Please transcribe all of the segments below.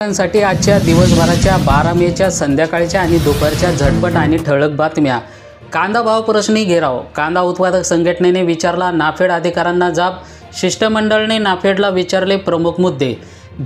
साठी आजच्या दिवसभराच्या बारा मेच्या संध्याकाळच्या आणि दुपारच्या झटपट आणि ठळक बातम्या. कांदा भाव प्रश्नी घेराव. कांदा उत्पादक संघटनेने विचारला नाफेड अधिकाऱ्यांना जाब. शिष्टमंडळने नाफेडला विचारले प्रमुख मुद्दे.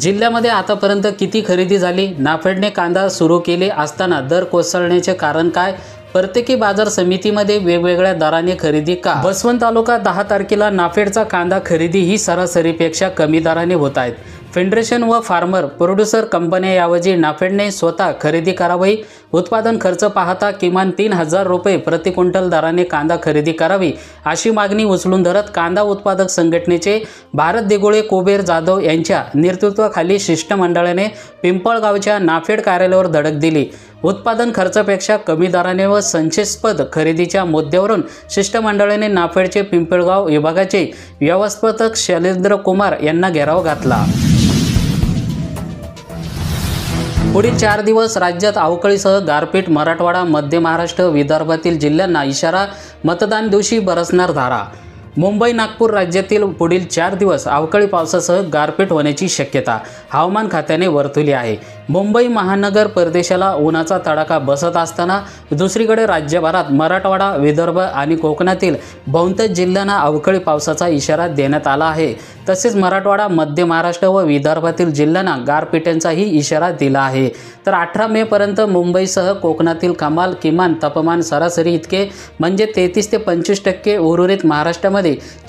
जिल्ह्यामध्ये आतापर्यंत किती खरेदी झाली? नाफेडने कांदा सुरू केले असताना दर कोसळण्याचे कारण काय? प्रत्येकी बाजार समितीमध्ये वेगवेगळ्या दराने खरेदी का? बसवंत तालुका दहा तारखेला नाफेडचा कांदा खरेदी ही सरासरीपेक्षा कमी दराने होत आहेत. फेडरेशन व फार्मर प्रोड्युसर कंपन्या याऐवजी नाफेडने स्वतः खरेदी करावी. उत्पादन खर्च पाहता किमान तीन हजार रुपये प्रति क्विंटल दराने कांदा खरेदी करावी. अशी मागणी उचलून धरत कांदा उत्पादक संघटनेचे भारत दिगोळे कुबेर जाधव यांच्या नेतृत्वाखाली शिष्टमंडळाने पिंपळगावच्या नाफेड कार्यालयावर धडक दिली. उत्पादन खर्चापेक्षा कमी दराने व संशयास्पद खरेदीच्या मुद्द्यावरून शिष्टमंडळाने नाफेडचे पिंपळगाव विभागाचे व्यवस्थापक शैलेंद्र कुमार यांना घेराव घातला. पुढील चार दिवस राज्यात अवकाळीसह गारपीट मराठवाडा मध्य महाराष्ट्र विदर्भातील जिल्ह्यांना इशारा मतदान दिवशी बरसणार धारा. मुंबई नागपूर राज्यातील पुढील चार दिवस अवकाळी पावसासह गारपीट होण्याची शक्यता हवामान खात्याने वर्तवली आहे. मुंबई महानगर प्रदेशाला उन्हाचा तडाखा बसत असताना दुसरीकडे राज्यभरात मराठवाडा विदर्भ आणि कोकणातील बहुतेक जिल्ह्यांना अवकाळी पावसाचा इशारा देण्यात आला आहे. तसेच मराठवाडा मध्य महाराष्ट्र व विदर्भातील जिल्ह्यांना गारपिट्यांचाही इशारा दिला आहे. तर अठरा मेपर्यंत मुंबईसह कोकणातील कमाल किमान तापमान सरासरी इतके म्हणजे तेहतीस ते पंचवीस टक्के उर्वरित महाराष्ट्रामध्ये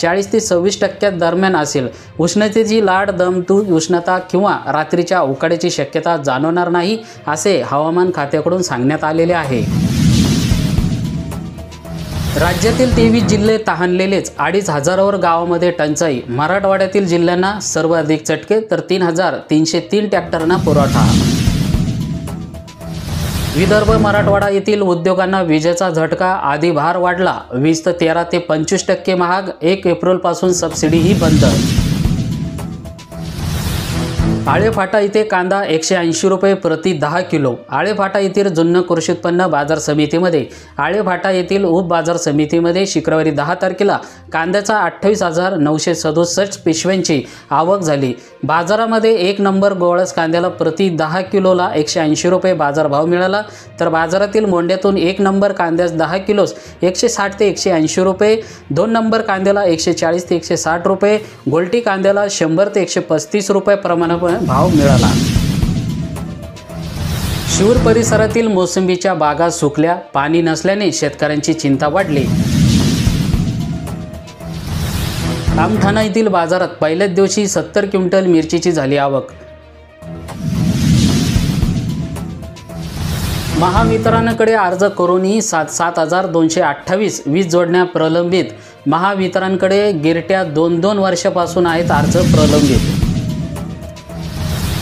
चाळीस ते सव्वीस टक्क्या दरम्यान असेल. उष्णतेची लाट दमदूत उष्णता किंवा रात्रीच्या उकाड्याची शक्यता जाणवणार नाही असे हवामान खात्याकडून सांगण्यात आलेले आहे. राज्यातील तेवीस जिल्हे तहानलेलेच अडीच हजारावर गावामध्ये टंचाई. मराठवाड्यातील जिल्ह्यांना सर्वाधिक चटके तर तीन हजार तीनशे तीन ट्रॅक्टरना पुरवठा विदर्भ मराठवाडा येथील उद्योगांना विजेचा झटका आधी भार वाढला. वीस ते तेरा ते पंचवीस टक्के महाग. एक एप्रिलपासून सबसिडीही बंद. आळेफाटा येथे कांदा एकशे ऐंशी रुपये प्रति दहा किलो. आळेफाटा येथील जुन्न कृषी उत्पन्न बाजार समितीमध्ये आळेफाटा येथील उप बाजार समितीमध्ये शुक्रवारी दहा तारखेला कांद्याचा अठ्ठावीस हजार नऊशे सदुसष्ट पिशव्यांची आवक झाली. बाजारामध्ये एक नंबर गोवळस कांद्याला प्रति दहा किलोला एकशे ऐंशी रुपये बाजारभाव मिळाला. तर बाजारातील मोंड्यातून एक नंबर कांद्यास दहा किलोस एकशे साठ ते एकशे ऐंशी रुपये दोन नंबर कांद्याला एकशे चाळीस ते एकशे साठ रुपये गोल्टी कांद्याला शंभर ते एकशे पस्तीस रुपये प्रमाणे भाव मिळाला. शिवर परिसरातील मोसंबीच्या बागा सुकल्या पाणी नसल्याने शेतकऱ्यांची चिंता वाढली. रामठाणा येथील बाजारात पहिल्याच दिवशी सत्तर क्विंटल मिरचीची झाली आवक. महावितरणाकडे अर्ज करूनही सात सात हजार दोनशे अठ्ठावीस वीज जोडण्या प्रलंबित. महावितरणकडे गिरट्या दोन दोन वर्षापासून आहेत अर्ज प्रलंबित.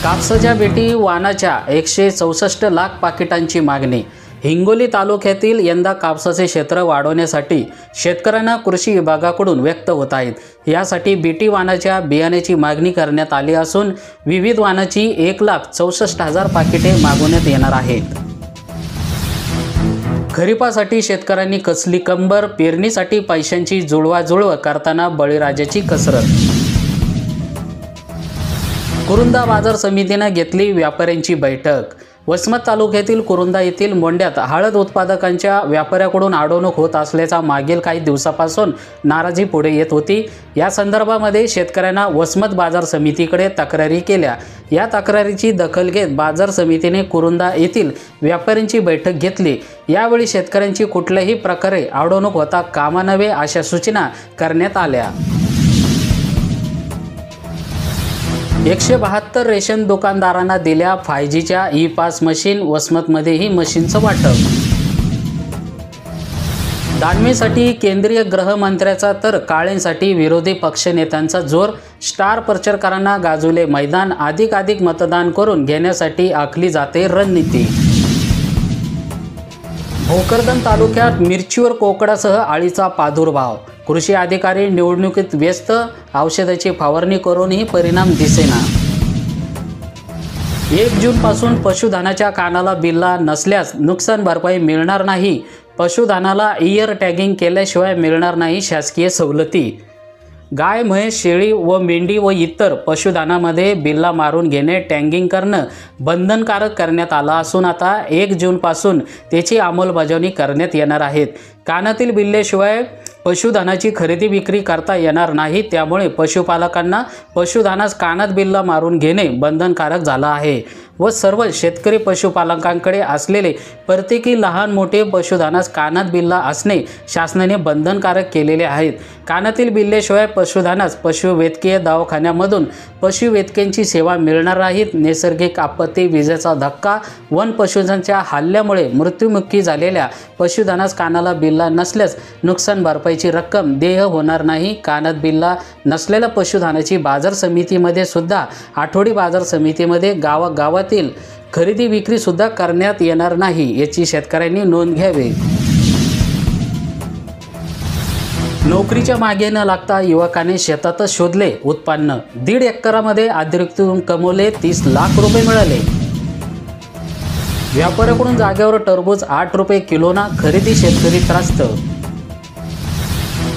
कापसाच्या बेटी वाणाच्या एकशे चौसष्ट लाख पाकिटांची मागणी. हिंगोली तालुक्यातील यंदा कापसाचे क्षेत्र वाढवण्यासाठी शेतकऱ्यांना कृषी विभागाकडून व्यक्त होत आहेत. यासाठी बीटी वाणाच्या बियाण्याची मागणी करण्यात आली असून विविध वाणाची एक लाख चौसष्ट हजार पाकिटे मागवण्यात येणार आहेत. खरीपासाठी शेतकऱ्यांनी कसली कंबर पेरणीसाठी पैशांची जुळवाजुळव करताना बळीराजाची कसरत कुरुंदा बाजार समितीनं घेतली व्यापाऱ्यांची बैठक. वसमत तालुक्यातील कुरुंदा येथील मोंड्यात हळद उत्पादकांच्या व्यापाऱ्याकडून अडवणूक होत असल्याचा मागील काही दिवसापासून नाराजी पुढे येत होती. या संदर्भामध्ये शेतकऱ्यांना वसमत बाजार समितीकडे तक्रारी केल्या. या तक्रारीची दखल घेत बाजार समितीने कुरुंदा येथील व्यापाऱ्यांची बैठक घेतली. यावेळी शेतकऱ्यांची कुठल्याही प्रकारे अडवणूक होता कामा नव्हे अशा सूचना करण्यात आल्या. एकशे बहात्तर रेशन दुकानदारांना दिल्या फाय जीच्या ई पास मशीन वसमतमध्येही मशीनचं वाटप. दानवेसाठी केंद्रीय गृहमंत्र्याचा तर काळेंसाठी विरोधी पक्षनेत्यांचा जोर. स्टार प्रचारकांना गाजवले मैदान अधिक अधिक मतदान करून घेण्यासाठी आखली जाते रणनीती. भोकरदन तालुक्यात मिरचीवर कोकडासह आळीचा प्रादुर्भाव कृषी अधिकारी निवडणुकीत व्यस्त औषधाची फवारणी करूनही परिणाम दिसेना. एक जूनपासून पशुधनाच्या कानाला बिल्ला नसल्यास नुकसान भरपाई मिळणार नाही. पशुधनाला इयर टॅगिंग केल्याशिवाय मिळणार नाही शासकीय सवलती. गाय म्हैस शेळी व मेंढी व इतर पशुधनामध्ये बिल्ला मारून घेणे टँगिंग करणं बंधनकारक करण्यात आलं असून आता एक जूनपासून त्याची अंमलबजावणी करण्यात येणार आहेत कानातील बिल्ल्याशिवाय पशुधनाची खरेदी विक्री करता येणार नाही. त्यामुळे पशुपालकांना पशुधनास कानात बिल्ला मारून घेणे बंधनकारक झालं आहे व सर्व शेतकरी पशुपालकांकडे असलेले प्रत्येकी लहान मोठे पशुधनास कानात बिल्ला असणे शासनाने बंधनकारक केलेले आहेत. कानातील बिल्ल्याशिवाय पशुधनास पशुवैद्यकीय दवाखान्यामधून पशुवैद्यकीयांची सेवा मिळणार नाहीत. नैसर्गिक आपत्ती विजेचा धक्का वन पशुधनच्या हल्ल्यामुळे मृत्युमुखी झालेल्या पशुधनास कानाला बिल्ला नसल्यास नुकसान भरपाईची रक्कम देह होणार नाही. कानात बिल्ला नसलेल्या पशुधनाची बाजार समितीमध्ये सुद्धा आठवडी बाजार समितीमध्ये गावागावातील खरेदी विक्री सुद्धा करण्यात येणार नाही याची शेतकऱ्यांनी नोंद घ्यावी. नोकरीच्या मागे न लागता युवकाने शेतातच शोधले उत्पन्न. दीड एकरामध्ये अतिरिक्त कमवले तीस लाख रुपये मिळाले. व्यापाऱ्याकडून जागेवर टरबूज आठ रुपये किलोना खरेदी शेतकरी त्रास्त.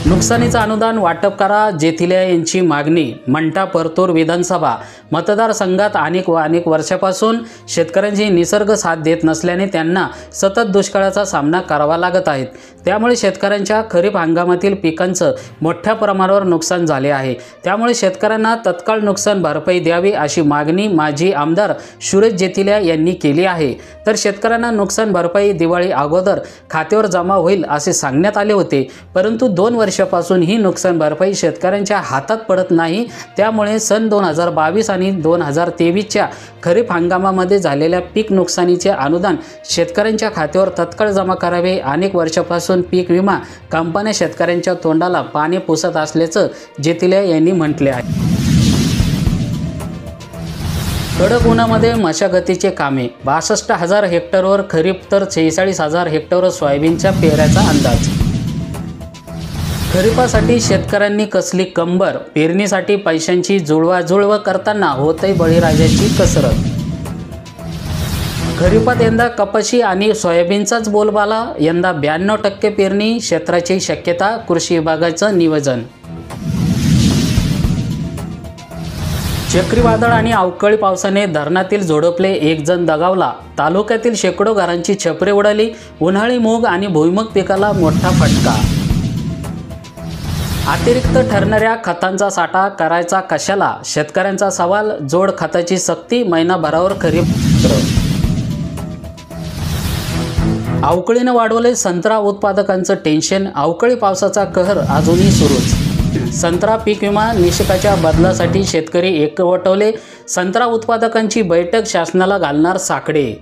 नुकसानीचं अनुदान वाटप करा जेथिल्या यांची मागणी मंटा परतूर विधानसभा. मतदारसंघात अनेक व अनेक वर्षापासून शेतकऱ्यांची निसर्ग साथ देत नसल्याने त्यांना सतत दुष्काळाचा सामना करावा लागत आहेत त्यामुळे शेतकऱ्यांच्या खरीप हंगामातील पिकांचं मोठ्या प्रमाणावर नुकसान झाले आहे. त्यामुळे शेतकऱ्यांना तत्काळ नुकसान भरपाई द्यावी अशी मागणी माजी आमदार सुरेश जेथिल्या यांनी केली आहे. तर शेतकऱ्यांना नुकसान भरपाई दिवाळी अगोदर खात्यावर जमा होईल असे सांगण्यात आले होते. परंतु दोन वर्षापासून ही नुकसान भरपाई शेतकऱ्यांच्या हातात पडत नाही. त्यामुळे सन दोन हजार बावीस आणि दोन हजार तेवीसच्या खरीप हंगामामध्ये झालेल्या पीक नुकसानीचे अनुदान शेतकऱ्यांच्या खात्यावर तत्काळ जमा करावे. अनेक वर्षापासून पीक विमा कंपन्या शेतकऱ्यांच्या तोंडाला पाणी पुसत असल्याचं जेतिल्या यांनी म्हटले आहे. कडक उन्हामध्ये मशागतीचे कामे. बासष्ट हजार हेक्टरवर खरीप तर सेहेचाळीस हजार हेक्टरवर सोयाबीनच्या पेऱ्याचा अंदाज खरीपासाठी शेतकऱ्यांनी कसली कंबर पेरणीसाठी पैशांची जुळवाजुळव करताना होतय बळीराजाची कसरत. खरीपात यंदा कपाशी आणि सोयाबीनचाच बोलबाला यंदा ब्याण्णव टक्के पेरणी क्षेत्राची शक्यता कृषी विभागाचं नियोजन चक्रीवादळ आणि अवकाळी पावसाने धरणातील झोडपले एक जण दगावला. तालुक्यातील शेकडो घरांची छपरे उडाली. उन्हाळी मूग आणि भुईमग पिकाला मोठा फटका. अतिरिक्त ठरणाऱ्या खतांचा साठा करायचा कशाला? शेतकऱ्यांचा सवाल जोड खताची सक्ती महिनाभरावर खरीप अवकळीनं वाढवले संत्रा उत्पादकांचं टेन्शन अवकळी पावसाचा कहर अजूनही सुरूच. संत्रा पीक विमा निषेकाच्या बदलासाठी शेतकरी एकवटवले संत्रा उत्पादकांची बैठक शासनाला घालणार साकडे.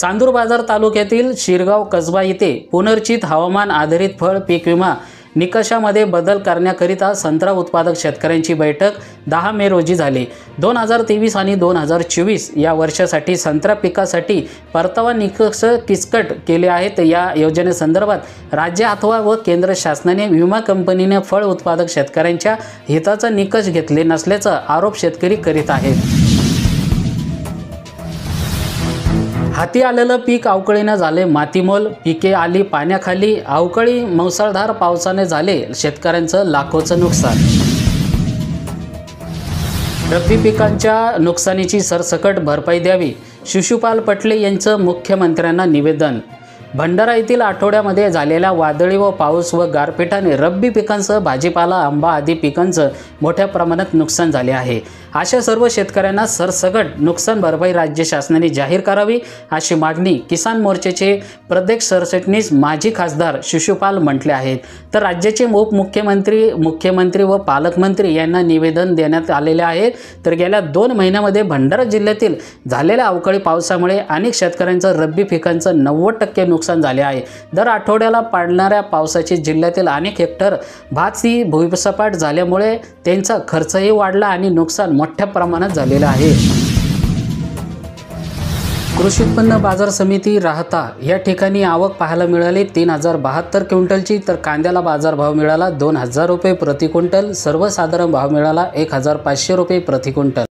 चांदूर बाजार तालुक्यातील शिरगाव कसबा येथे पुनर्चित हवामान आधारित फळ पीक विमा निकषामध्ये बदल करण्याकरिता संत्रा उत्पादक शेतकऱ्यांची बैठक दहा मे रोजी झाली. दोन हजार तेवीस आणि दोन हजार चोवीस या वर्षासाठी संत्रा पिकासाठी परतावा निकष किचकट केले आहेत. या योजनेसंदर्भात राज्य अथवा व केंद्र शासनाने विमा कंपनीने फळ उत्पादक शेतकऱ्यांच्या हिताचा निकष घेतले नसल्याचा आरोप शेतकरी करीत आहेत. हाती आलेलं पीक अवकळीनं झाले मातीमोल. पिके आली पाण्याखाली. अवकळी मुसळधार पावसाने झाले शेतकऱ्यांचं लाखोचं नुकसान. रब्बी पिकांच्या नुकसानीची सरसकट भरपाई द्यावी शिशुपाल पटले यांचं मुख्यमंत्र्यांना निवेदन. भंडारा येथील आठवड्यामध्ये झालेल्या वादळी व पाऊस व गारपीटाने रब्बी पिकांसह भाजीपाला आंबा आदी पिकांचं मोठ्या प्रमाणात नुकसान झाले आहे. अशा सर्व शेतकऱ्यांना सरसगट नुकसान भरपाई राज्य शासनाने जाहीर करावी अशी मागणी किसान मोर्चाचे प्रदेश सरचिटणीस माजी खासदार शिशुपाल म्हटले आहेत. तर राज्याचे उपमुख्यमंत्री मुख्यमंत्री व पालकमंत्री यांना निवेदन देण्यात आलेले आहे. तर गेल्या दोन महिन्यामध्ये भंडारा जिल्ह्यातील झालेल्या अवकाळी पावसामुळे अनेक शेतकऱ्यांचं रब्बी पिकांचं नव्वद टक्के नुकसान झाले आहे. दर आठवड्याला पाडणाऱ्या पावसाची जिल्ह्यातील अनेक हेक्टर भात ही भुईसपाट झाल्यामुळे त्यांचा खर्चही वाढला आणि नुकसान मोठ्या प्रमाणात झालेलं आहे. कृषी उत्पन्न बाजार समिती राहता या ठिकाणी आवक पाहायला मिळाली तीन हजार बहात्तर क्विंटलची तर कांद्याला बाजारभाव मिळाला दोन हजार रुपये प्रति क्विंटल सर्वसाधारण भाव मिळाला एक हजार पाचशे रुपये प्रति क्विंटल.